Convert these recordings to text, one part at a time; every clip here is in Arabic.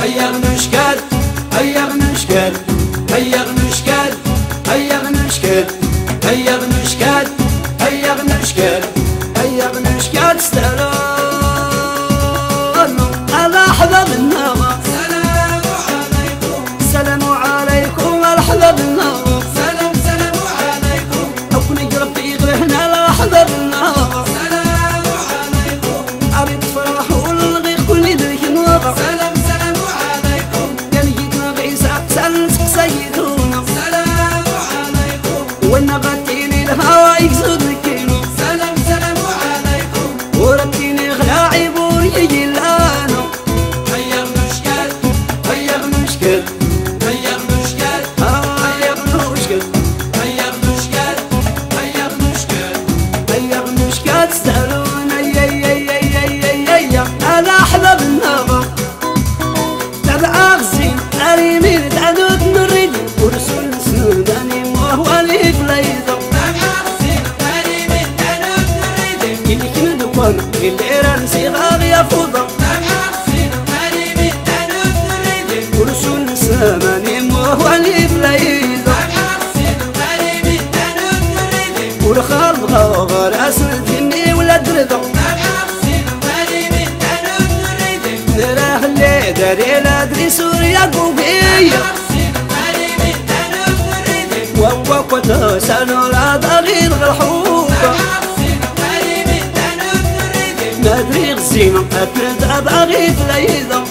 هيا غنشكال هيا غنشكال هيا غنشكال هيا غنشكال هيا غنشكال هيا غنشكال هيا غنشكال استلام سيدونا سلام عليكم. وأنا غتيني الهوا ورسول ساماني وهو لي بلايدو ورخال غاغر اسلتني ولا دردو نراه اللي داري لا دري سوريا قوبية وهو كنت سانو لا ضغير الحوبة نادري غزينة أكلت أبغي في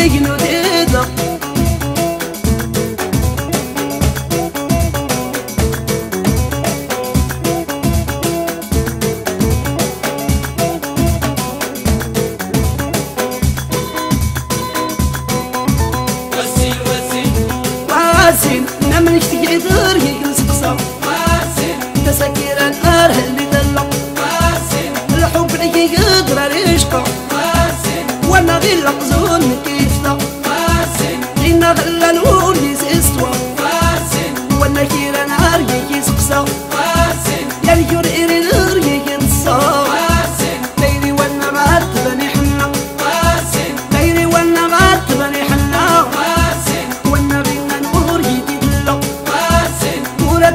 شومي جنوديدا واسين نملك تقدر يجلس قصر تسكير النار اللي دلق الحب اللي يقدر يشقى وأنا غير لقزون زيستو جينا غلا نولي زيستو وأنا كيرا حنا. ديري وأنا ما تبني حنا. وانا بينا نور يديدلو ورا